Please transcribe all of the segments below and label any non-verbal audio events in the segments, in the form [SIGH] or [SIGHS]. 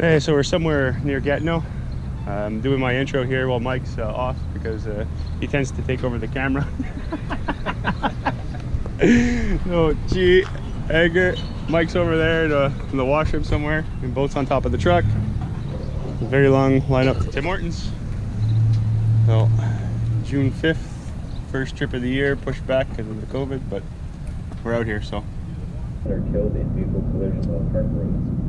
Hey, so we're somewhere near Gatineau. I'm doing my intro here while Mike's uh, off because uh, he tends to take over the camera. [LAUGHS] no, gee, Edgar, Mike's over there in the, in the washroom somewhere, and boat's on top of the truck. A very long lineup to Tim Hortons. So, June 5th, first trip of the year, pushed back because of the COVID, but we're out here, so. Are killed in vehicle on park roads.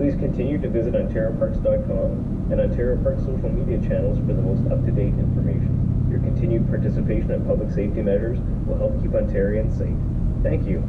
Please continue to visit OntarioParks.com and Ontario Parks social media channels for the most up-to-date information. Your continued participation in public safety measures will help keep Ontarians safe. Thank you.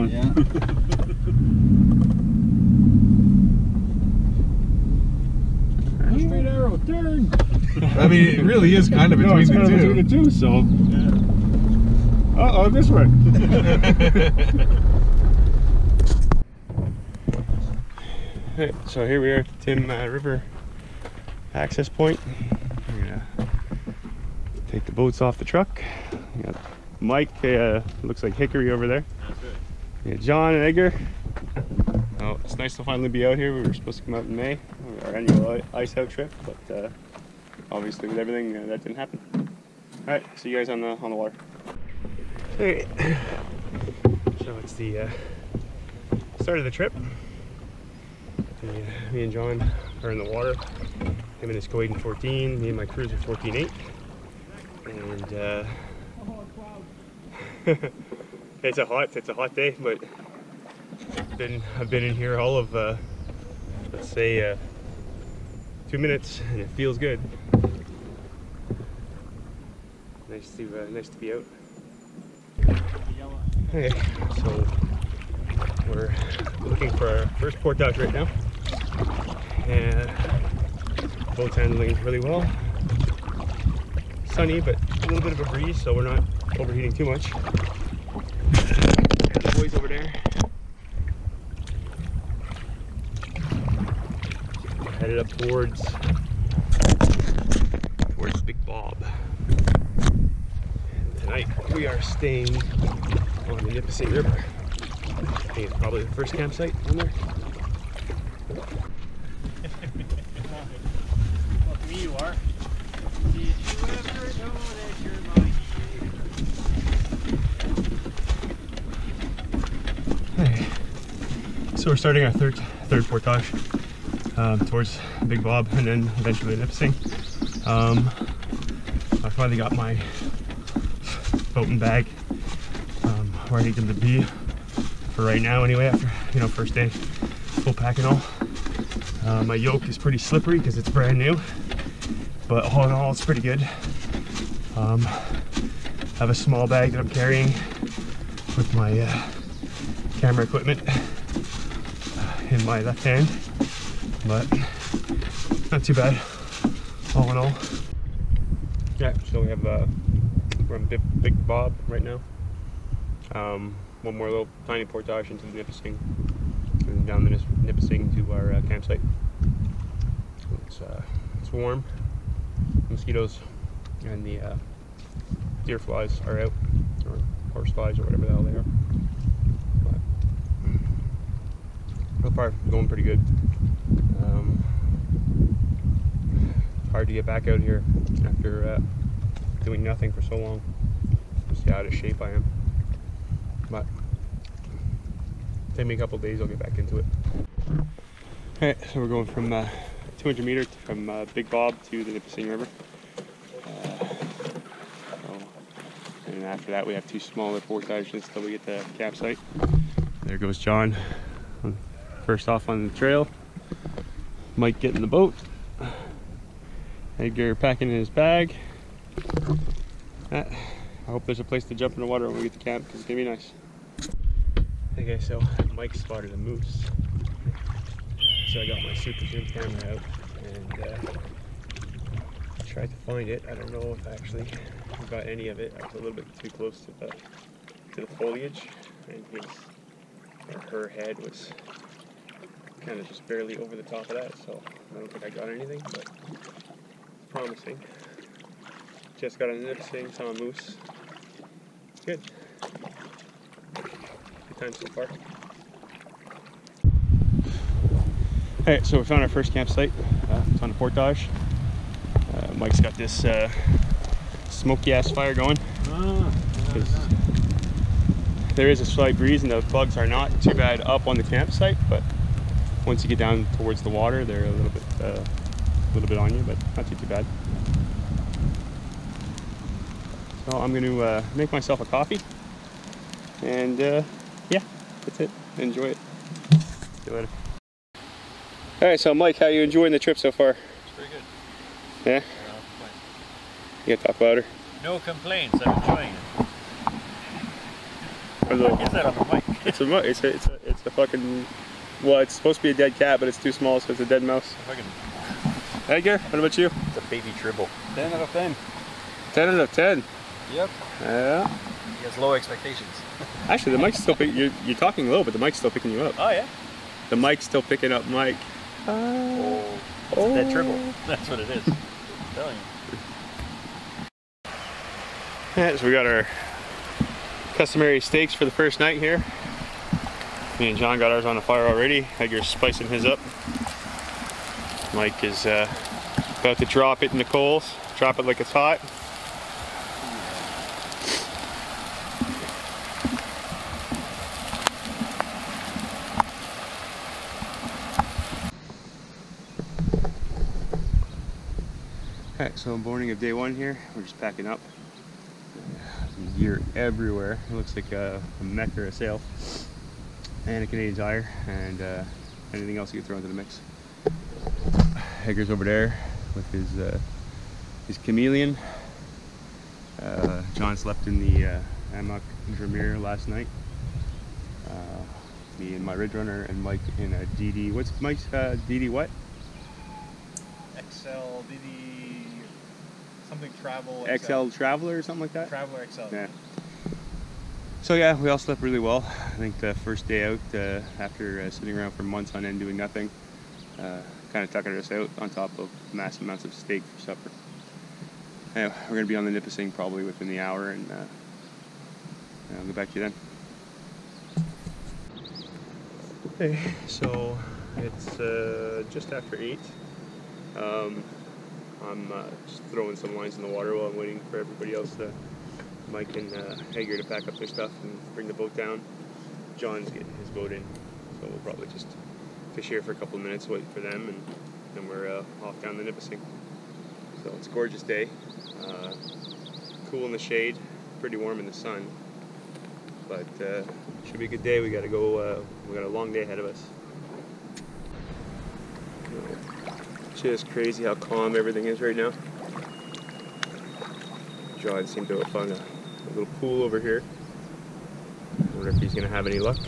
One. Yeah. [LAUGHS] Straight arrow, turn. I mean, it really is [LAUGHS] kind of no, between it's the kind of two. between the two, so. Uh oh, this way. [LAUGHS] Alright, so here we are at the Tim uh, River access point. We're gonna take the boats off the truck. We got Mike, uh, looks like Hickory over there. Got John and Edgar. Oh, it's nice to finally be out here. We were supposed to come out in May, our annual ice out trip, but uh, obviously with everything uh, that didn't happen. All right, see you guys on the on the water. Okay, so it's the uh, start of the trip. Uh, me and John are in the water. Him and his Keewaydin 14, me and my cruiser 14.8. And uh, [LAUGHS] it's a hot, it's a hot day, but been, I've been in here all of, uh, let's say, uh, two minutes, and it feels good. Nice to, uh, nice to be out. Okay, so we're looking for our first portage right now. And boat's handling really well. Sunny, but a little bit of a breeze, so we're not overheating too much. The boys over there. Headed up towards towards Big Bob. And tonight we are staying on the Nipissing River. I think it's probably the first campsite on there. Well, to me you are. Did you ever know that you're my Hey. So we're starting our third third portage um, towards Big Bob and then eventually Nipissing. Um, I finally got my boat and bag um, where I need them to be for right now anyway after you know first day full pack and all. Uh, my yoke is pretty slippery because it's brand new but all in all it's pretty good. Um, I have a small bag that I'm carrying with my uh, camera equipment in my left hand, but not too bad, all in all. Yeah, so we have uh, we're Big, Big Bob right now. Um, one more little tiny portage into the Nipissing, and down the Nipissing to our uh, campsite. It's uh, it's warm. Mosquitoes and the uh, deer flies are out, or horse flies, or whatever the hell they are. But so far, going pretty good. Um, hard to get back out here after uh, doing nothing for so long. Just how out of shape I am. But take me a couple days, I'll get back into it. Alright, so we're going from uh, 200 meters from uh, Big Bob to the Nipissing River. Uh, so, and after that, we have two smaller portages until we get to the campsite. There goes John. First off on the trail, Mike getting the boat, Edgar packing in his bag. Ah, I hope there's a place to jump in the water when we get to camp because it's gonna be nice. Okay, so Mike spotted a moose. So I got my super zoom camera out and uh, tried to find it. I don't know if I actually got any of it. I was a little bit too close to the to the foliage, and his or her head was kind of just barely over the top of that. So I don't think I got anything, but promising. Just got a Nipissing, saw a moose. It's good. Good time so far. Alright, so we found our first campsite. Uh, it's on the portage. Uh, Mike's got this uh, smoky ass fire going. Ah, 'cause there is a slight breeze and the bugs are not too bad up on the campsite, but once you get down towards the water, they're a little bit, uh, a little bit on you, but not too too bad. So I'm going to uh, make myself a coffee, and uh, yeah, that's it. Enjoy it. See you later. All right, so Mike, how are you enjoying the trip so far? It's pretty good. Yeah, you gotta talk louder. No complaints. I'm enjoying it. Or the- What is that on the mic? It's a, it's a, it's a, it's a fucking, well, it's supposed to be a dead cat, but it's too small, so it's a dead mouse. Fucking, Edgar, what about you? it's a baby tribble. 10 out of 10. 10 out of 10. Yep. Yeah. He has low expectations. Actually, the mic's still pick, you're, you're talking low, but the mic's still picking you up. Oh yeah. The mic's still picking up Mike. Oh, it's a dead oh. tribble. [LAUGHS] That's what it is. I'm telling you. Yeah, so we got our customary steaks for the first night here. Me and John got ours on the fire already. Edgar's spicing his up. Mike is uh, about to drop it in the coals. Drop it like it's hot. Okay, so morning of day one here. We're just packing up. Gear everywhere. It looks like a, a MEC or a sail. And a Canadian tire and uh, anything else you can throw into the mix. Hager's over there with his uh, his chameleon. Uh, John slept in the uh, Amok Draumr last night. Uh, me and my Ridge Runner and Mike in a DD. What's Mike's uh, DD what? XL, DD, something travel. XL Traveler or something like that? Traveler XL. Yeah. So yeah, we all slept really well. I think the first day out, uh, after uh, sitting around for months on end doing nothing, uh, kind of tuckered us out on top of massive amounts of steak for supper. Yeah, we're gonna be on the Nipissing probably within the hour, and uh, I'll get back to you then. Hey, so it's uh, just after eight. Um, I'm uh, just throwing some lines in the water while I'm waiting for everybody else to Mike and uh, Hager to pack up their stuff and bring the boat down. John's getting his boat in, so we'll probably just fish here for a couple of minutes, wait for them, and then we're uh, off down the Nipissing. So it's a gorgeous day, uh, cool in the shade, pretty warm in the sun, but uh, should be a good day. We got to go. Uh, we got a long day ahead of us. Just crazy how calm everything is right now. John seemed to have found a, a little pool over here. I wonder if he's gonna have any luck.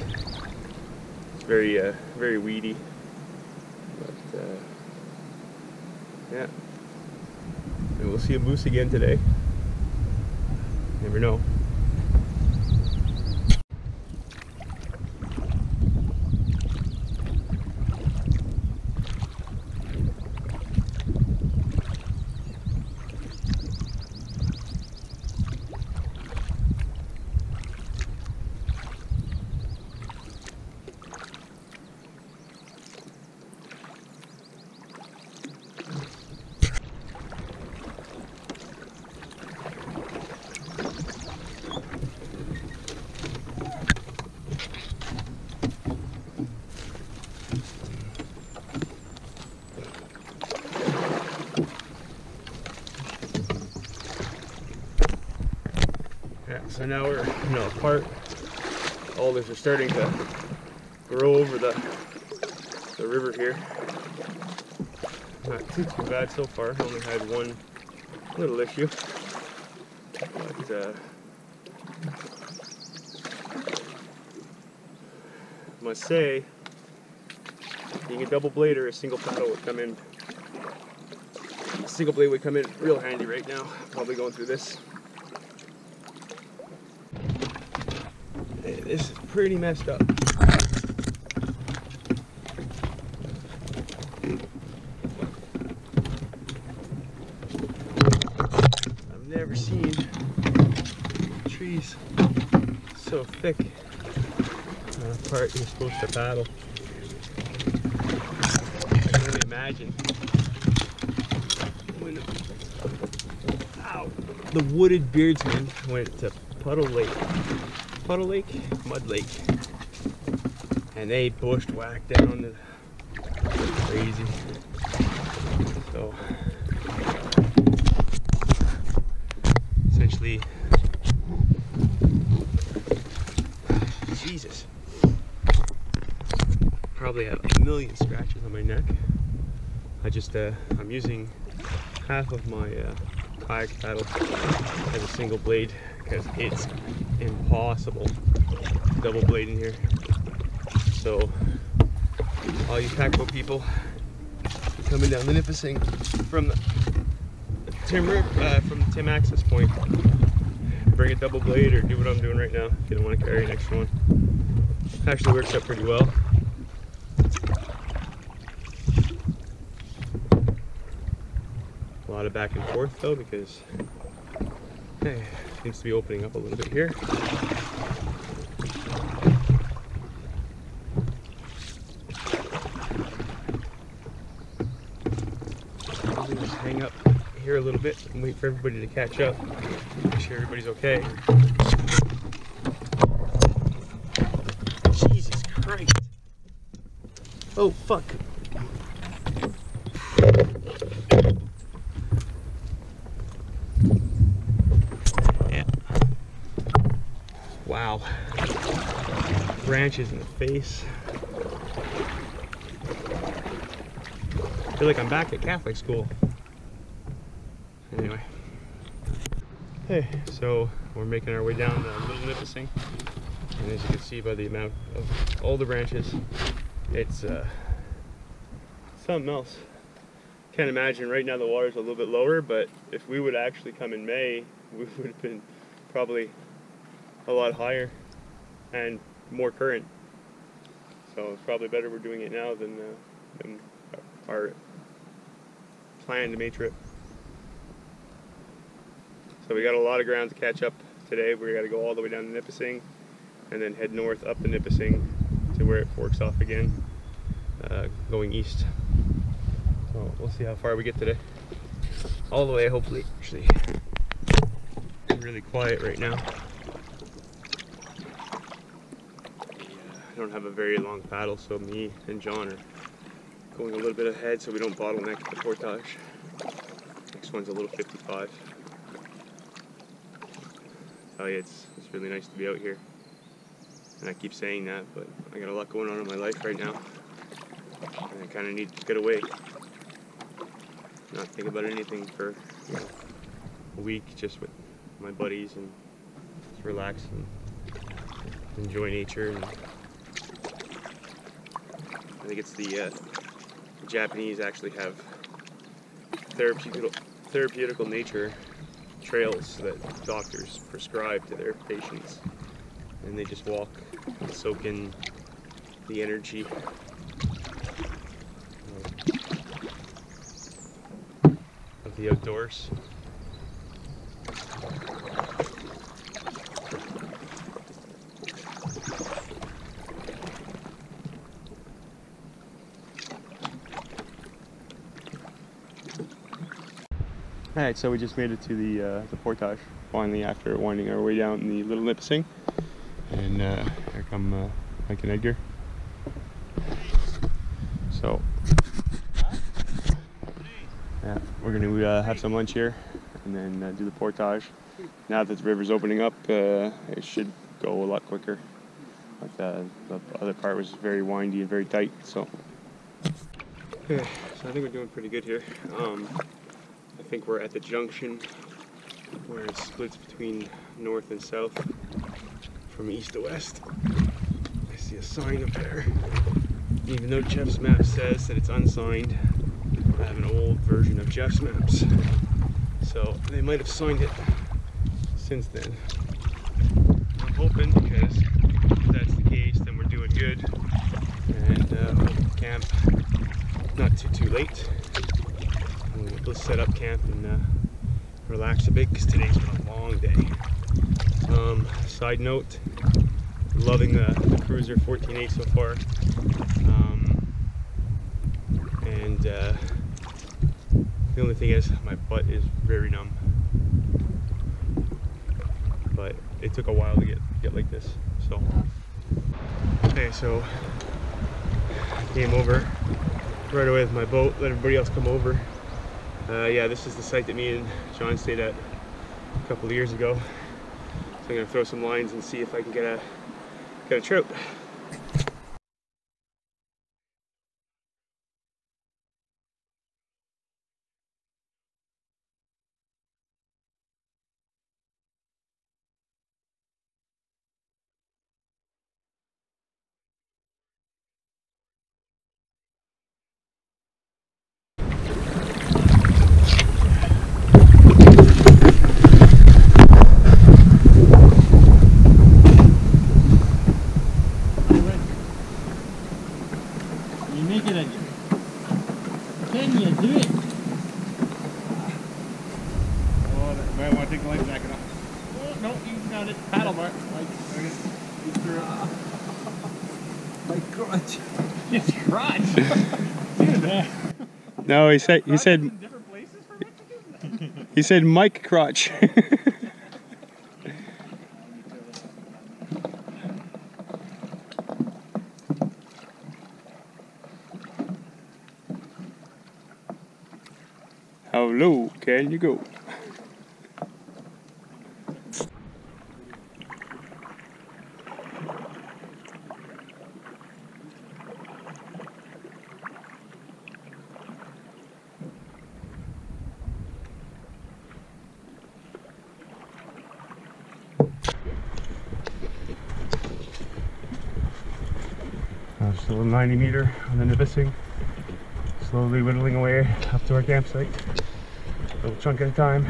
It's very, uh, very weedy, but uh, yeah. We'll see a moose again today. Never know. Yeah, so now we're you know apart. Alders are starting to grow over the the river here. Not too too bad so far. Only had one little issue, but uh, must say, being a double blader, a single paddle would come in. Single blade would come in real handy right now. Probably going through this. This is pretty messed up. I've never seen trees so thick. Uh, part you're supposed to paddle. I can only imagine when ow, the wooded beardsman went to Puddle Lake, Puddle Lake, Mud Lake, and they bushed whacked down the crazy. So essentially, Jesus, probably have a million scratches on my neck. I just uh, I'm using half of my uh, kayak paddle as a single blade because it's impossible double blade in here. So all you packboat people coming down the Nipissing from the Tim Rip, uh, from the Tim access point, bring a double blade or do what I'm doing right now if you don't want to carry an extra one. Actually works out pretty well. A lot of back and forth though because hey, seems to be opening up a little bit here. Hang up here a little bit and wait for everybody to catch up. Make sure everybody's okay. Jesus Christ. Oh fuck. Yeah. Wow. Branches in the face. I feel like I'm back at Catholic school. Anyway. Hey, so we're making our way down the Little Nipissing. And as you can see by the amount of all the branches, it's uh, something else. Can't imagine right now the water's a little bit lower, but if we would actually come in May, [LAUGHS] we would have been probably a lot higher and more current. So it's probably better we're doing it now than, uh, than our planned May trip. So we got a lot of ground to catch up today. We got to go all the way down to Nipissing and then head north up the Nipissing to where it forks off again, uh, going east. So we'll see how far we get today. All the way, hopefully. Actually, really quiet right now. I don't have a very long paddle, so me and John are going a little bit ahead so we don't bottleneck the portage. Next one's a little 55. Oh yeah, it's, it's really nice to be out here. And I keep saying that, but I got a lot going on in my life right now. And I kind of need to get away. Not think about anything for you know, a week, just with my buddies and just relax and enjoy nature. And I think it's the, uh, the Japanese actually have therapeutical, therapeutical nature trails that doctors prescribe to their patients. And they just walk and soak in the energy of the outdoors. All right, so we just made it to the uh, the portage finally after winding our way down the Little Nipissing, and uh, here come uh, Mike and Edgar. So, yeah, we're gonna uh, have some lunch here, and then uh, do the portage. Now that the river's opening up, uh, it should go a lot quicker. But uh, the other part was very windy and very tight, so. Okay, so I think we're doing pretty good here. Um, I think we're at the junction where it splits between north and south from east to west. I see a sign up there. Even though Jeff's map says that it's unsigned, I have an old version of Jeff's maps. So they might have signed it since then. I'm hoping because if that's the case, then we're doing good. And uh, camp not too too late. We'll set up camp and uh, relax a bit because today's been a long day. Um, side note, loving the, the Cruiser 14.8 so far. Um, and uh, the only thing is my butt is very numb. But it took a while to get, get like this, so. Okay, so came over right away with my boat, let everybody else come over. Uh, yeah, this is the site that me and John stayed at a couple of years ago. So I'm gonna throw some lines and see if I can get a get a trout. You make it a. Can you do it? Oh, that- might want to take the life jacket off. Oh, no, you got it. Paddle, Mark. Like, Okay. You threw it. my crotch. His crotch. Dude, man. No, he said he said different places for Mexicans? [LAUGHS] he said Mike Crotch. [LAUGHS] How low can you go? 90 meter on the Nipissing. Slowly whittling away up to our campsite. A little chunk at a time.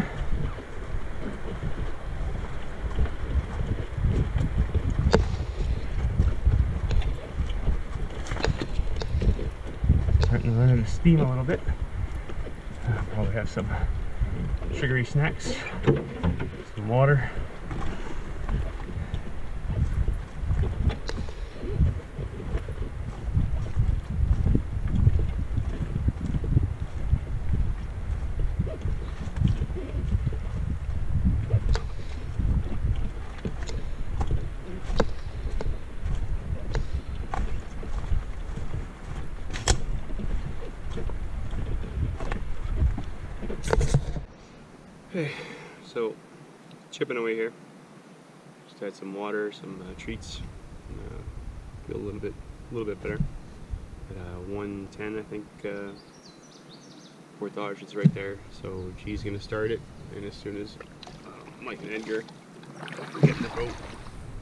Starting to run out of steam a little bit. Probably have some sugary snacks, some water. Okay, so chipping away here. Just had some water, some uh, treats. Uh, feel a little bit, a little bit better. At uh, 110, I think. Uh, portage is right there. So G's gonna start it, and as soon as uh, Mike and Edgar get in the boat,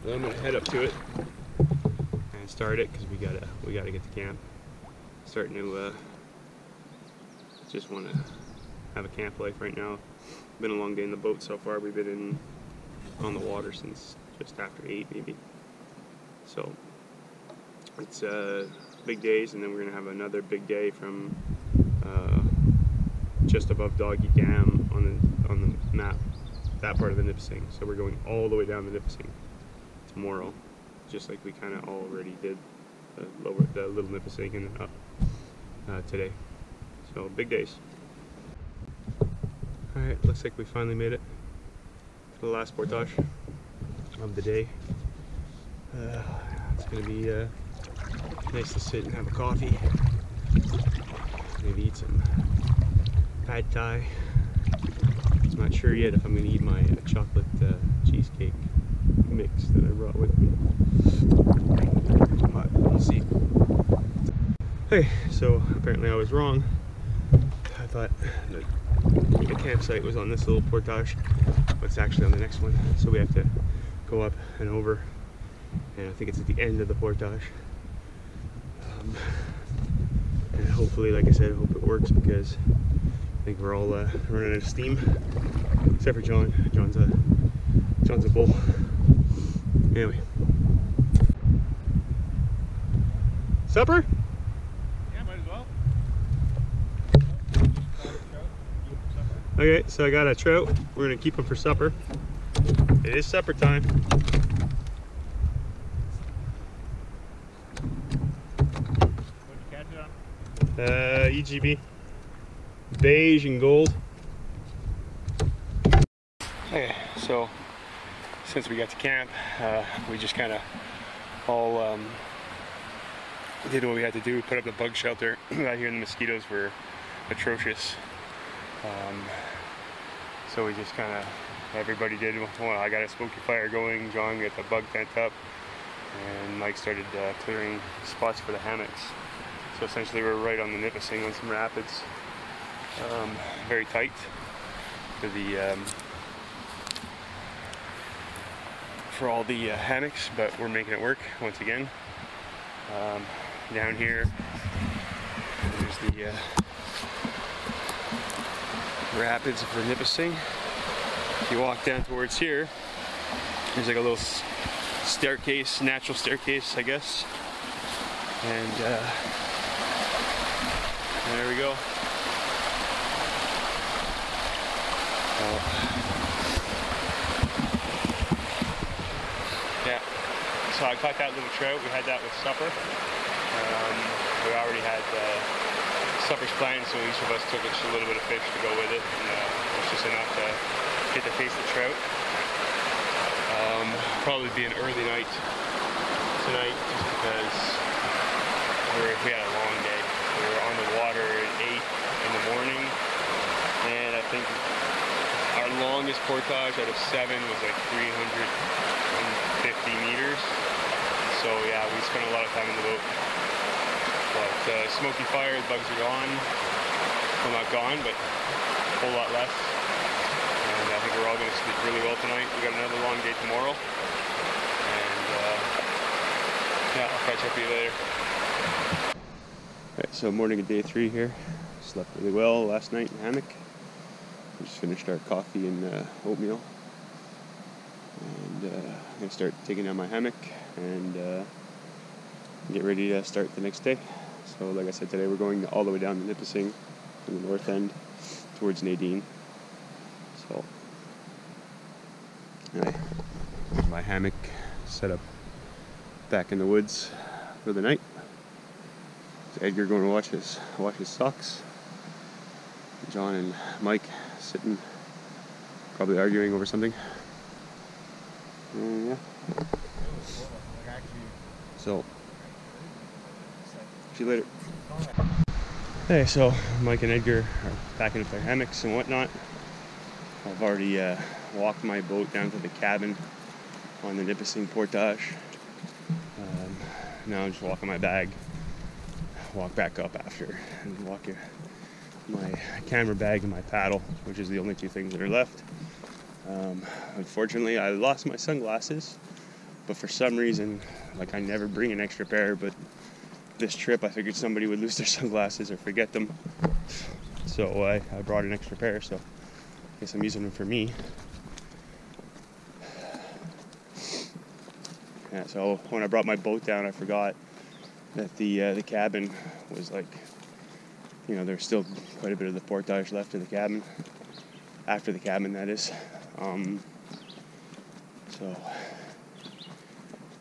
I'm gonna head up to it and start it because we gotta, we gotta get to camp. Starting to just want to have a camp life right now been a long day in the boat so far. We've been in on the water since just after eight, maybe. So it's uh, big days, and then we're gonna have another big day from uh, just above Doggy Dam on the on the map, that part of the Nipissing. So we're going all the way down the Nipissing tomorrow, just like we kind of already did the lower the Little Nipissing and up uh, today. So big days. Alright, looks like we finally made it to the last portage of the day. Uh, it's gonna be uh, nice to sit and have a coffee. Maybe eat some pad thai. I'm not sure yet if I'm gonna eat my uh, chocolate uh, cheesecake mix that I brought with me. But we'll see. Hey, so apparently I was wrong. I thought that the campsite was on this little portage, but it's actually on the next one. So we have to go up and over, and I think it's at the end of the portage. Um, and hopefully, like I said, I hope it works because I think we're all uh, running out of steam, except for John. John's a John's a bull. Anyway, supper. Yeah, might as well. Okay, so I got a trout. We're gonna keep him for supper. It is supper time. Uh, EGB, beige and gold. Okay, so since we got to camp, uh, we just kind of all um, did what we had to do. We put up the bug shelter [CLEARS THROAT] out here, and the mosquitoes were atrocious. Um, so we just kind of everybody did. Well, I got a smoky fire going. John got the bug tent up, and Mike started uh, clearing spots for the hammocks. So essentially, we're right on the Nipissing on some rapids, um, very tight for the um, for all the uh, hammocks, but we're making it work once again. Um, down here, there's the uh, rapids for Nipissing. You walk down towards here, there's like a little staircase, natural staircase, I guess. And uh, there we go. Oh. Yeah. So I caught that little trout. We had that with supper. Um, we already had uh, supper's planned, so each of us took a little bit of fish to go with it. And uh, just enough to get to taste the trout. Um, probably be an early night tonight, just because we're, we had a long day. We were on the water at 8 in the morning, and I think our longest portage out of seven was like 350 meters. So yeah, we spent a lot of time in the boat. But uh, smoky fire, the bugs are gone. Well, not gone, but a whole lot less. Think we're all going to sleep really well tonight. We got another long day tomorrow. And uh, yeah, I'll catch up with you later. Alright, so morning of day three here. Slept really well last night in hammock. We just finished our coffee and uh, oatmeal. And uh, I'm going to start taking down my hammock and uh, get ready to start the next day. So, like I said, today we're going all the way down to Nipissing from the north end towards Nadine. So, anyway, my hammock set up back in the woods for the night. Edgar going to watch his wash his socks. John and Mike sitting, probably arguing over something. Mm, yeah. So, see you later. Hey, so Mike and Edgar are packing up their hammocks and whatnot. I've already uh, walked my boat down to the cabin on the Nipissing Portage. Um, now I'm just walking my bag, walk back up after, and walk my camera bag and my paddle, which is the only two things that are left. Um, unfortunately, I lost my sunglasses, but for some reason, like I never bring an extra pair, but this trip I figured somebody would lose their [LAUGHS] sunglasses or forget them. So I, I brought an extra pair, so I guess I'm using them for me. Yeah, so when I brought my boat down, I forgot that the uh, the cabin was like, you know, there's still quite a bit of the portage left of the cabin. After the cabin, that is. Um, so,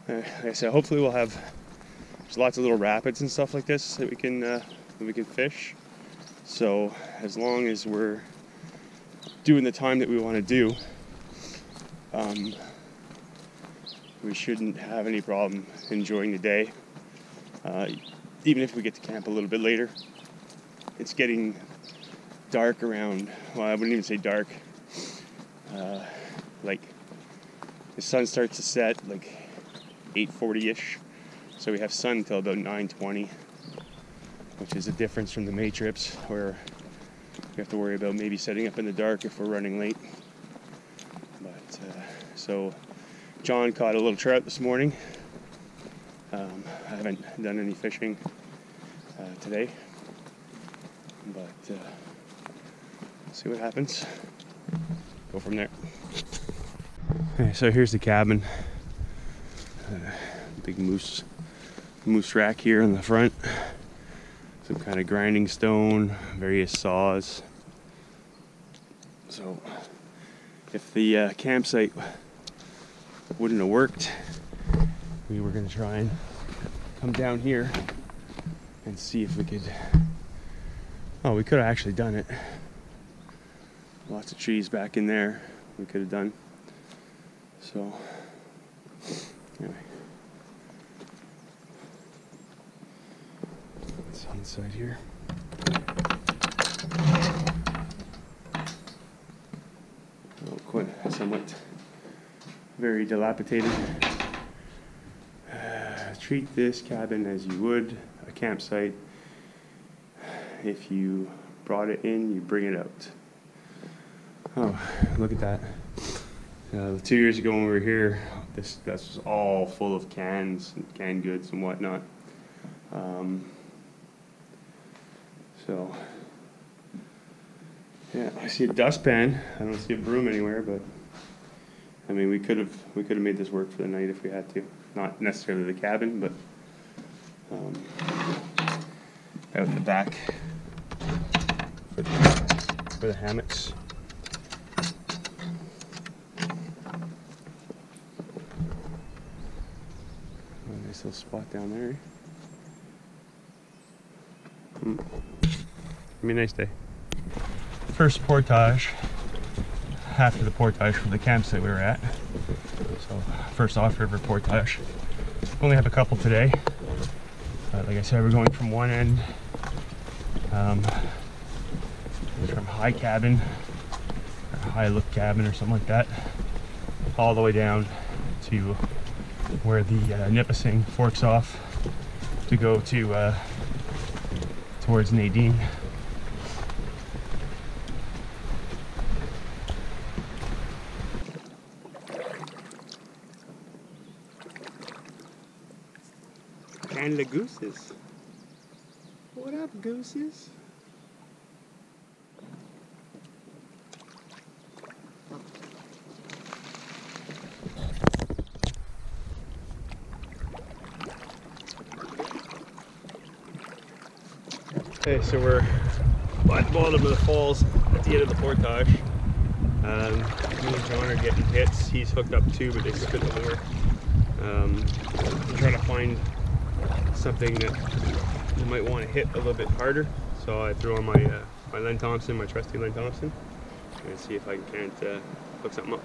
uh, like I said, hopefully we'll have there's lots of little rapids and stuff like this that we can uh, that we can fish. So as long as we're doing the time that we want to do, um, we shouldn't have any problem enjoying the day. Uh, even if we get to camp a little bit later, it's getting dark around. Well, I wouldn't even say dark. Uh, like the sun starts to set like 8:40ish, so we have sun till about 9:20. which is a difference from the May trips where we have to worry about maybe setting up in the dark if we're running late. But uh, so John caught a little trout this morning. Um, I haven't done any fishing uh, today, but uh, see what happens. Go from there. Okay, so here's the cabin. Uh, big moose moose rack here in the front. Some kind of grinding stone, various saws. So, if the uh, campsite wouldn't have worked, we were gonna try and come down here and see if we could. Oh, we could have actually done it. Lots of trees back in there. We could have done. So, anyway. Let's inside here. Oh, quite somewhat very dilapidated. Uh, [SIGHS] treat this cabin as you would a campsite. If you brought it in, you bring it out. Oh, look at that. Uh, two years ago when we were here, this this was all full of cans, and canned goods and whatnot. Um, so, yeah, I see a dustpan. I don't see a broom anywhere, but I mean, we could have we could have made this work for the night if we had to. Not necessarily the cabin, but um, out the back for the, for the hammocks. Nice little spot down there. Hmm. Be a nice day. First portage after the portage from the campsite we were at. So first off-river portage. Only have a couple today. Uh, like I said, we're going from one end, um, from High Cabin, High Look Cabin, or something like that, all the way down to where the uh, Nipissing forks off to go to uh, towards Nadine. Gooses. What up, gooses? Okay, so we're at the bottom of the falls at the end of the portage. Um, me and John are getting hits. He's hooked up too, but good to work. Um, I'm trying to find something that you might want to hit a little bit harder. So I threw on my uh, my Len Thompson, my trusty Len Thompson, and see if I can't uh, hook something up.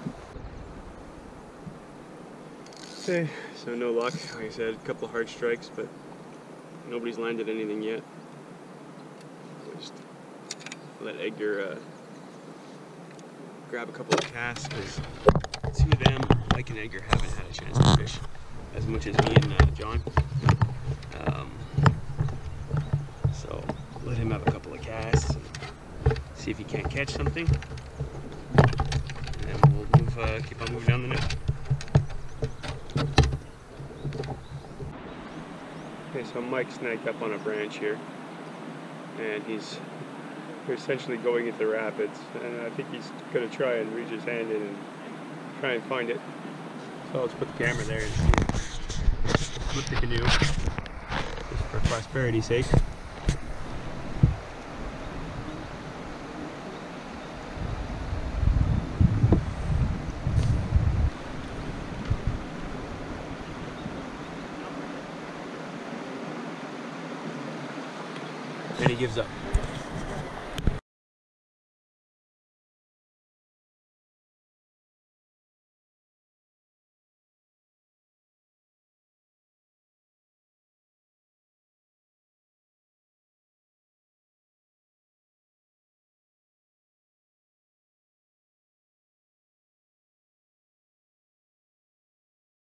Okay, so no luck. Like I said, a couple hard strikes, but nobody's landed anything yet. Just let Edgar uh, grab a couple of casts because two of them, Mike and Edgar, haven't had a chance to fish as much as me and uh, John. Um, so let him have a couple of casts and see if he can't catch something. And then we'll move, uh, keep on moving down the net. Okay, so Mike snagged up on a branch here, and he's essentially going into the rapids, and I think he's gonna try and reach his hand in and try and find it. So let's put the camera there and see. Flip the canoe, just for prosperity's sake. And he gives up.